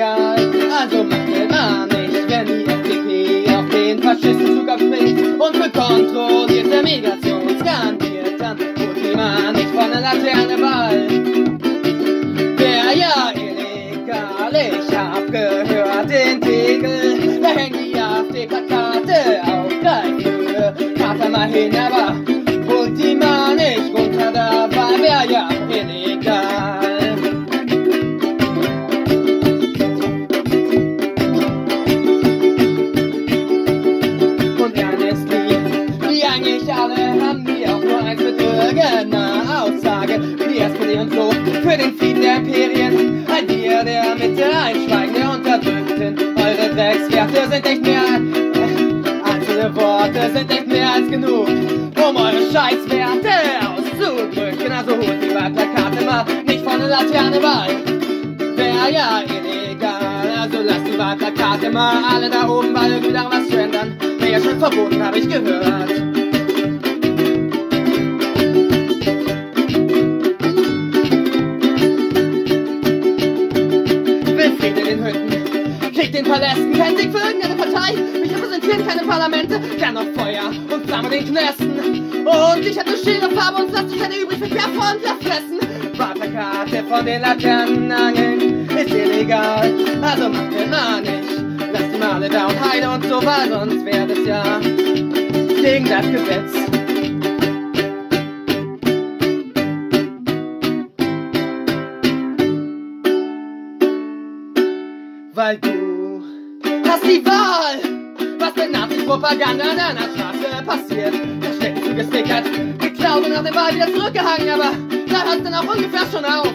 egal. Also macht man nicht, wenn die FDP auf den Faschistenzug aufspringt und mit kontrollierter Migration skandiert, dann holt man nicht von der Laterne Wahl. Wär ja illegal, ich hab gehört den Tegel, da hängt die AfD-Plakate auf gleich Höhe, Kater mal hin, aber holt die mal nicht runter, dabei wär ja haben die auch nur eins mit irgendeiner Aussage. Wie die SPD und so für den Frieden der Imperien. Ein Bier der Mitte, ein Schweigen der Unterdrückten. Eure Dreckswerte sind nicht mehr äh, einzelne Worte sind nicht mehr als genug, um eure Scheißwerte auszudrücken. Also holt die Wahlplakate mal nicht von der Laterne bei. Wär ja illegal, also lasst die Wahlplakate mal alle da oben, weil irgendwie da was zu ändern. Wäre ja schon verboten, hab ich gehört. Den Hütten, Krieg den Palästen, kein Sieg für irgendeine Partei. Mich repräsentieren keine Parlamente, gern noch Feuer und Flamme den Knästen. Und ich hatte schöne Farbe und lasst sich keine übrig für Werfer und Laffressen. Wahlplakate von den Laternen angeln ist illegal, also macht ihr mal nicht. Lasst die mal alle da und heide und so, weil sonst wäre es ja gegen das Gesetz. Weil du hast die Wahl. Was mit Nazi-Propaganda an deiner Straße passiert. Der Stecken zugestickert, geklaut und nach dem Wahl wieder zurückgehangen, aber da hört dann auch ungefähr schon auf.